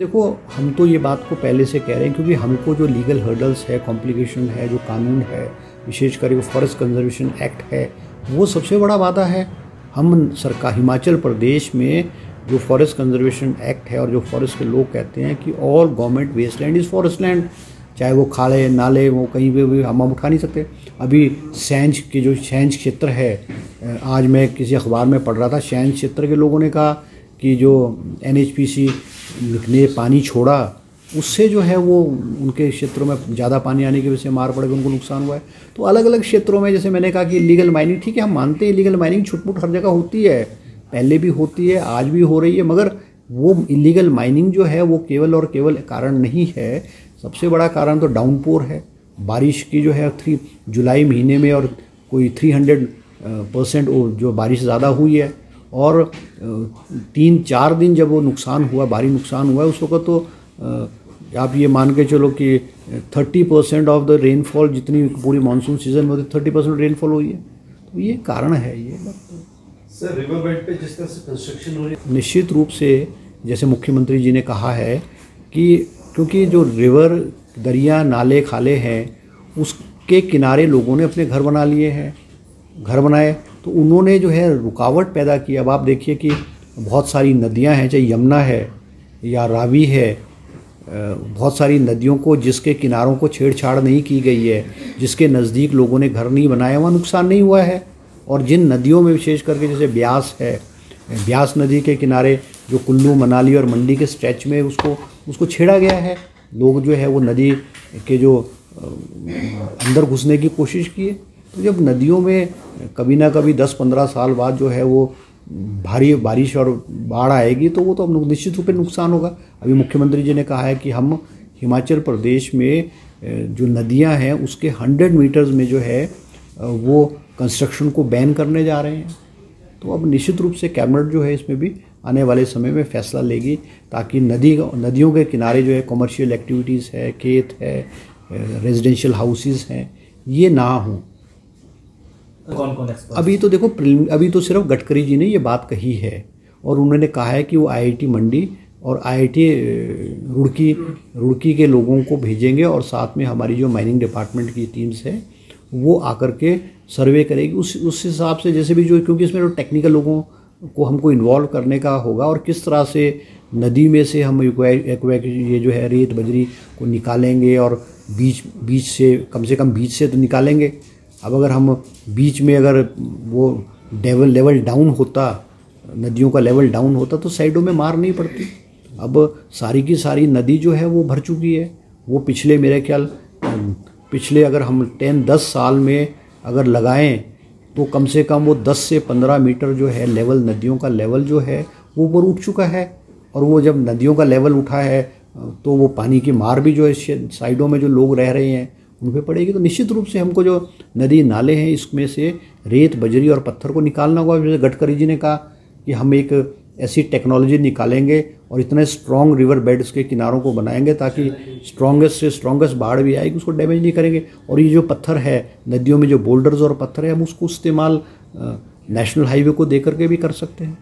देखो, हम तो ये बात को पहले से कह रहे हैं क्योंकि हमको जो लीगल हर्डल्स है कॉम्प्लिकेशन है, जो कानून है विशेषकर जो फॉरेस्ट कंजर्वेशन एक्ट है, वो सबसे बड़ा वादा है। हम सरकार हिमाचल प्रदेश में जो फॉरेस्ट कंजर्वेशन एक्ट है और जो फॉरेस्ट के लोग कहते हैं कि all government waste land is forest land चाहे वो खाले नाले, वो कहीं पे भी हम उठा नहीं सकते। अभी सैंज के जो सैंज क्षेत्र है आज मैं किसी अखबार में पढ़ रहा था, सैंज क्षेत्र के लोगों ने कहा कि जो एनएचपीसी ने पानी छोड़ा, उससे जो है वो उनके क्षेत्रों में ज़्यादा पानी आने की वजह से मार पड़ पड़ेगा उनको नुकसान हुआ है। तो अलग अलग क्षेत्रों में, जैसे मैंने कहा कि इलीगल माइनिंग ठीक है, हम मानते हैं इलीगल माइनिंग छुटमुट हर जगह होती है, पहले भी होती है, आज भी हो रही है, मगर वो इलीगल माइनिंग जो है, वो केवल और केवल कारण नहीं है। सबसे बड़ा कारण तो डाउनपोर है। बारिश की जो है, थ्री जुलाई महीने में और कोई थ्री हंड्रेड परसेंट जो बारिश ज़्यादा हुई है और तीन चार दिन जब वो नुकसान हुआ भारी नुकसान हुआ उस वक्त तो आप ये मान के चलो कि thirty percent of the rainfall जितनी पूरी मानसून सीज़न में होती थर्टी परसेंट रेनफॉल हुई है। तो ये कारण है ये। सर रिवर बेड पे जिस तरह से कंस्ट्रक्शन हो रही है। निश्चित रूप से जैसे मुख्यमंत्री जी ने कहा है कि क्योंकि जो रिवर दरिया नाले खाले हैं उसके किनारे लोगों ने अपने घर बना लिए हैं। घर बनाए तो उन्होंने जो है रुकावट पैदा की। अब आप देखिए कि बहुत सारी नदियाँ हैं, चाहे यमुना है या रावी है बहुत सारी नदियों को जिसके किनारों को छेड़छाड़ नहीं की गई है, जिसके नज़दीक लोगों ने घर नहीं बनाया, वहाँ नुकसान नहीं हुआ है। और जिन नदियों में विशेष करके जैसे ब्यास है, ब्यास नदी के किनारे जो कुल्लू, मनाली और मंडी के स्ट्रेच में उसको उसको छेड़ा गया है। लोग जो है वो नदी के जो अंदर घुसने की कोशिश किए। तो जब नदियों में कभी ना कभी 10-15 साल बाद जो है वो भारी बारिश और बाढ़ आएगी तो वो तो निश्चित रूप से नुकसान होगा। अभी मुख्यमंत्री जी ने कहा है कि हम हिमाचल प्रदेश में जो नदियाँ हैं, उसके हंड्रेड मीटर्स में जो है वो कंस्ट्रक्शन को बैन करने जा रहे हैं। तो अब निश्चित रूप से कैबिनेट जो है इसमें भी आने वाले समय में फैसला लेगी, ताकि नदी, नदियों के किनारे जो है कमर्शियल एक्टिविटीज़ है, खेत है रेजिडेंशियल हाउसेस हैं, ये ना हों। कौन कौन अभी तो देखो अभी तो सिर्फ़ गडकरी जी ने ये बात कही है और उन्होंने कहा है कि वो आईआईटी मंडी और आईआईटी रुड़की रुड़की के लोगों को भेजेंगे और साथ में हमारी जो माइनिंग डिपार्टमेंट की टीम्स है वो आकर के सर्वे करेगी। उस उस हिसाब से जैसे भी जो क्योंकि इसमें जो टेक्निकल लोगों को हमको इन्वॉल्व करने का होगा और किस तरह से नदी में से हम ये जो है रेत बजरी को निकालेंगे और बीच बीच से कम से कम बीच से तो निकालेंगे। अब अगर हम बीच में अगर वो डेवल लेवल डाउन होता, नदियों का लेवल डाउन होता तो साइडों में मार नहीं पड़ती। अब सारी की सारी नदी जो है वो भर चुकी है। वो पिछले मेरे ख्याल, पिछले अगर हम टेन दस साल में अगर लगाएँ तो कम से कम वो दस से पंद्रह मीटर जो है लेवल नदियों का लेवल जो है, वो ऊपर उठ चुका है। और वो जब नदियों का लेवल उठा है तो वो पानी की मार भी जो है, साइडों में जो लोग रह रहे हैं उन पर पड़ेगी तो निश्चित रूप से हमको जो नदी नाले हैं, इसमें से रेत, बजरी और पत्थर को निकालना होगा। जैसे गडकरी जी ने कहा कि हम एक ऐसी टेक्नोलॉजी निकालेंगे और इतने स्ट्रॉन्ग रिवर बेड्स के किनारों को बनाएँगे ताकि स्ट्रॉन्गेस्ट से स्ट्रॉन्गेस्ट बाढ़ भी आएगी, उसको डैमेज नहीं करेंगे। और ये जो पत्थर है, नदियों में जो बोल्डर्स और पत्थर है, हम उसको इस्तेमाल नेशनल हाईवे को दे करके भी कर सकते हैं।